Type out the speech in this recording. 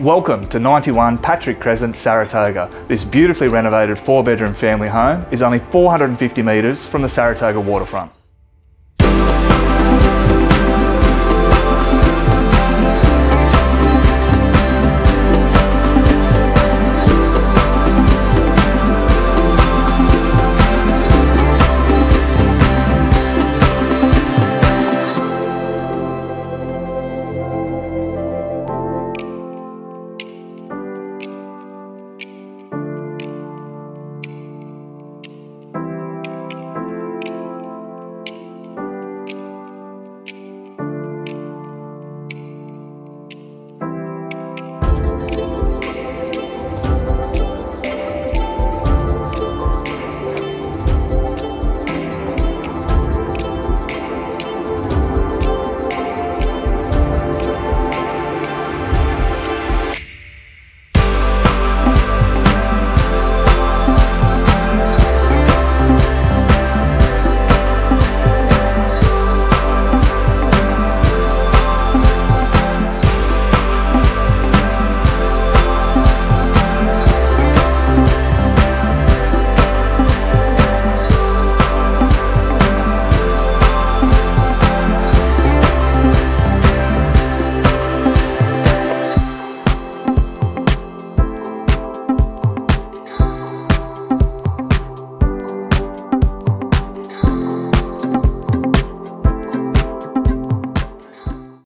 Welcome to 91 Patrick Crescent, Saratoga. This beautifully renovated four bedroom family home is only 450 metres from the Saratoga waterfront.